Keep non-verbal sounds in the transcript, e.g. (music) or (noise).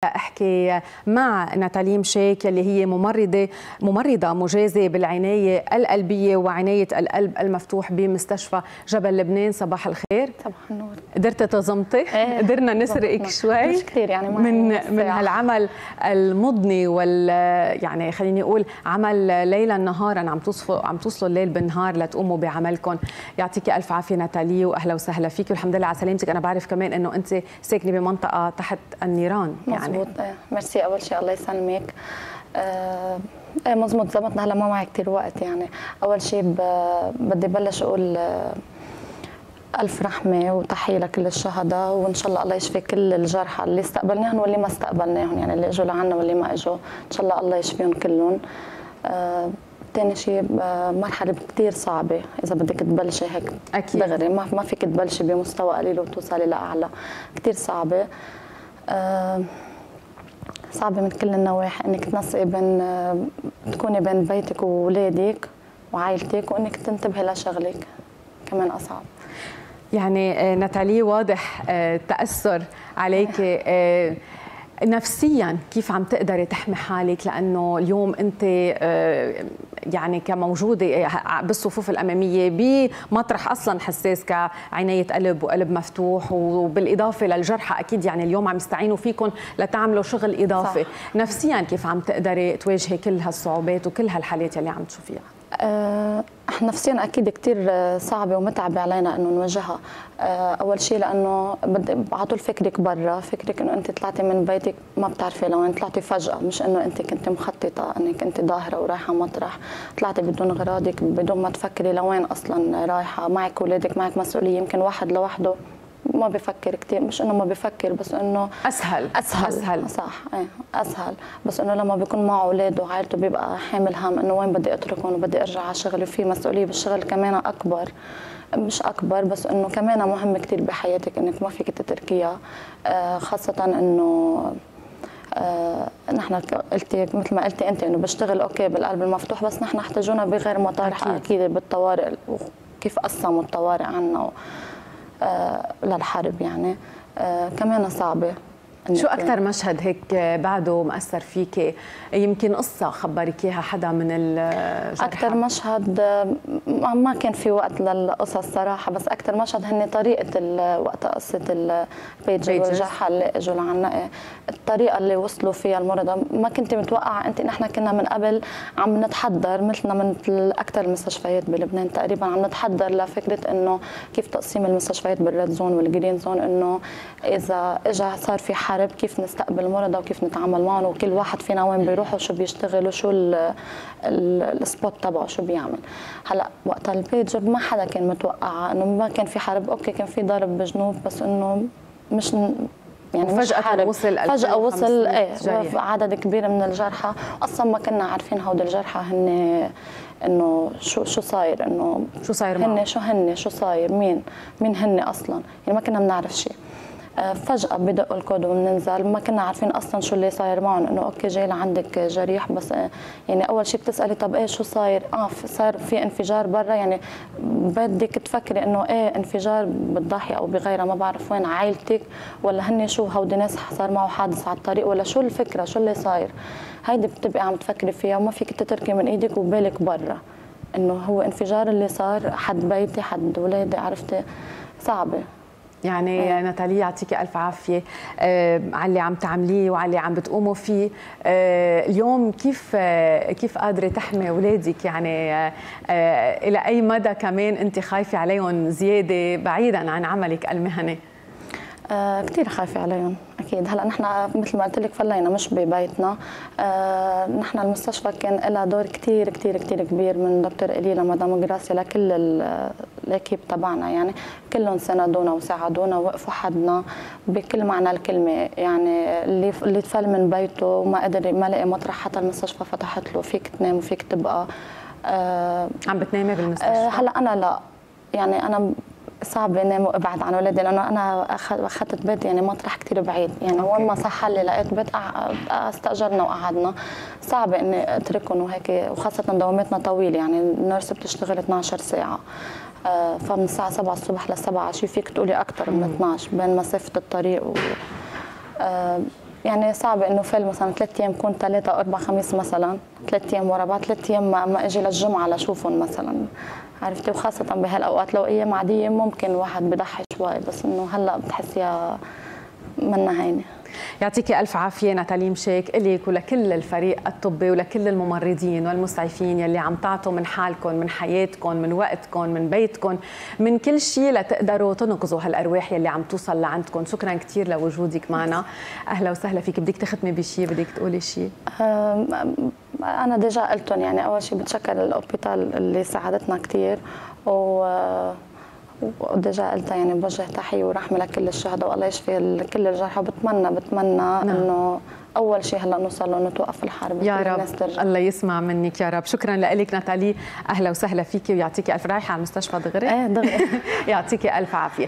Uh, احكي مع ناتالي مشيك اللي هي ممرضه ممرضة مجازه بالعناية القلبية وعناية القلب المفتوح بمستشفى جبل لبنان. صباح الخير. صباح النور. قدرت تزمطي؟ إيه قدرنا نسرقك شوي. مش كثير يعني من من هالعمل المضني وال يعني خليني أقول عمل ليلا نهارا عم توصفوا عم توصلوا الليل بالنهار لتقوموا بعملكم يعطيكي ألف عافية ناتالي وأهلا وسهلا فيك والحمد لله على سلامتك. أنا بعرف كمان إنه أنت ساكنة بمنطقة تحت النيران. يعني مزبوط إيه ميرسي أول شيء الله يسلمك. آه إيه مزبوط زبطنا هلا ما معي كثير وقت يعني. أول شيء بدي بلش أقول آه ألف رحمة وتحية لكل الشهداء وإن شاء الله الله يشفي كل الجرحى اللي استقبلناهم واللي ما استقبلناهم يعني اللي إجوا لعنا واللي ما إجوا. إن شاء الله الله يشفيهم كلهم. آه ثاني شيء مرحلة كثير صعبة. إذا بدك تبلشي هيك أكيد. دغري ما ما فيك تبلشي بمستوى قليل وتوصلي لأعلى. كثير صعبة. آه صعبة من كل النواحي إنك تنسقي بين تكوني بين بيتك واولادك وعائلتك وإنك تنتبهي لشغلك. كمان أصعب. يعني ناتالي واضح التاثر عليك نفسيا كيف عم تقدري تحمي حالك؟ لأنه اليوم أنت يعني كموجودة بالصفوف الأمامية بمطرح أصلا حساس كعنايه قلب وقلب مفتوح وبالإضافة للجرحى أكيد يعني اليوم عم يستعينوا فيكم لتعملوا شغل إضافي. صح. نفسيا كيف عم تقدري تواجهي كل هالصعوبات وكل هالحالات اللي عم تشوفيها؟ أه نفسيا أكيد كثير صعبة ومتعبة علينا إنه نواجهها. أه أول شيء لأنه على طول فكرك برا فكرك إنه أنت طلعتي من بيتك ما بتعرفي لوين طلعتي فجأة. مش إنه أنت كنت مخططة إنك أنت ظاهرة ورايحة مطرح. طلعتي بدون غراضك بدون ما تفكري لوين أصلا رايحة. معك اولادك معك مسؤولية يمكن واحد لوحده. ما بفكر كثير مش إنه ما بفكر بس إنه أسهل أسهل. أسهل. صح إيه أسهل. بس إنه لما بيكون معه أولاد وعائلته بيبقى حامل هم إنه وين بدي أتركهم وبدي أرجع على شغلي وفي مسؤولية بالشغل كمان أكبر. مش أكبر بس إنه كمان مهم كثير بحياتك إنك ما فيك تتركيها. آه خاصة إنه آه نحن قلتي مثل ما قلتي أنت إنه بشتغل أوكي بالقلب المفتوح بس نحن احتاجونا بغير مطارح أكيد, أكيد بالطوارئ وكيف قسموا الطوارئ عنا للحرب يعني. آه كمان صعبة. شو أكثر مشهد هيك بعده مأثر فيك؟ يمكن قصة خبرك إياها حدا من الجرحى أكثر مشهد ما كان في وقت للقصص صراحة بس أكثر مشهد هن طريقة وقت قصة البيجر والجرحى اللي إجوا لعنا. الطريقة اللي وصلوا فيها المرضى ما كنت متوقعة أنت نحن كنا من قبل عم نتحضر مثلنا من أكثر المستشفيات بلبنان تقريبا عم نتحضر لفكرة إنه كيف تقسيم المستشفيات بال red zone وال green zone إنه إذا إجا صار في حرب الحرب كيف نستقبل المرضى وكيف نتعامل معهم وكل واحد فينا وين بيروح وشو بيشتغل وشو ال spot تبعه شو بيعمل. هلأ وقت البيجر ما حدا كان متوقع إنه ما كان في حرب okay كان في ضرب بجنوب بس إنه مش يعني فجأة وصل فجأة وصل إيه عدد كبير من الجرحى. أصلا ما كنا عارفين هود الجرحى هن إنه شو شو صاير إنه شو صاير هن شو هن شو صاير مين مين هن أصلا. يعني ما كنا بنعرف شيء. فجأة بدقوا الكود وبننزل ما كنا عارفين أصلا شو اللي صاير معهم إنه okay جاي لعندك جريح بس يعني أول شيء بتسألي طب إيه شو صاير؟ آه صار في انفجار برا يعني بدك تفكري إنه إيه انفجار بالضاحية أو بغيرها ما بعرف وين عائلتك ولا هن شو هودي ناس صار معه حادث على الطريق ولا شو الفكرة شو اللي صاير؟ هيدي بتبقي عم تفكري فيها وما فيك تتركي من إيدك وبالك برا إنه هو انفجار اللي صار حد بيتي حد ولادي عرفتي صعبة يعني أيه. ناتالي يعطيكي ألف عافية. آه على اللي عم تعمليه وعلى اللي عم بتقوموا فيه. آه اليوم كيف آه كيف قادرة تحمي أولادك؟ يعني آه إلى أي مدى كمان أنت خايفة عليهم زيادة بعيدا عن عملك المهني؟ آه كثير خايفة عليهم. أكيد. هلأ نحن مثل ما قلت لك فلينا مش ببيتنا. آه نحن المستشفى كان لها دور كثير كثير كثير كبير من دكتور إليلا مدام جراسي لكل الأكيب تبعنا. يعني كلهم ساندونا وساعدونا ووقفوا حدنا بكل معنى الكلمة. يعني اللي اللي تفل من بيته وما قدر ما لقي مطرح حتى المستشفى فتحت له. فيك تنام وفيك تبقى. آه عم بتنامي بالمستشفى؟ آه هلأ أنا لا. يعني أنا صعب انام وابعد عن اولادي لأنه أنا أخذت بيت يعني مطرح كثير بعيد. يعني وين ما صح لي لقيت بيت استاجرنا وقعدنا صعب إني أتركهم وهيك وخاصة دواماتنا طويل يعني النيرس بتشتغل 12 ساعة. آه، فمن الساعة 7 الصبح ل 7 شي فيك تقولي أكثر من 12 بين مسافة الطريق و آه، يعني صعب إنه فيلم مثلا ثلاث أيام يكون ثلاثة أربع خميس مثلا ثلاث أيام ورا بعض ثلاث أيام ما, إجي للجمعة لشوفهم مثلا. عرفتي؟ وخاصة بهالأوقات لو أيام عادية ممكن الواحد بضحي شوي بس إنه هلأ بتحسيها منا هينة. يعطيك ألف عافية ناتالي مشيك الك ولكل الفريق الطبي ولكل الممرضين والمسعفين يلي عم تعطوا من حالكم من حياتكم من وقتكم من بيتكم من كل شيء لتقدروا تنقذوا هالأرواح يلي عم توصل لعندكم. شكرا كثير لوجودك معنا. أهلا وسهلا فيك. بدك تختمي بشيء بدك تقولي شيء أنا déjà قلتهم يعني أول شيء بتشكر ال hôpital اللي ساعدتنا كثير و و déjà قلتها يعني بوجه تحية ورحمة لكل الشهداء والله يشفي كل الجرحى. بتمنى بتمنى نعم. إنه أول شيء هلأ نوصل له نتوقف الحرب يا رب. الله يسمع منك يا رب. شكرا لك ناتالي. أهلا وسهلا فيكي ويعطيكي ألف رايحة على المستشفى دغري. إيه دغري. (laughs) يعطيكي ألف عافية.